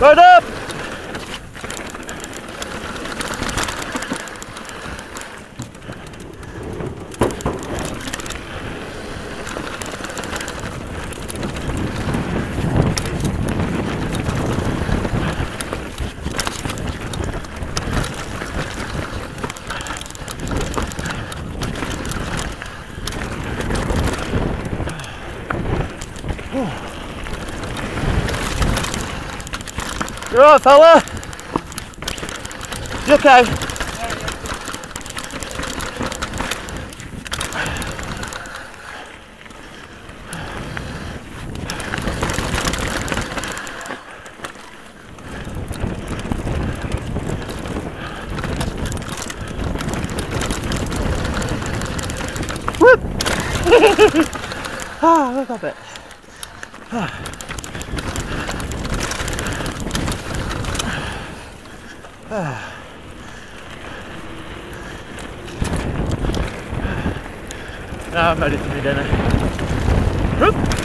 Right up! You alright, fella? You okay? Whoop! ah, look up it. Now ah, I'm ready to do dinner. Whoop!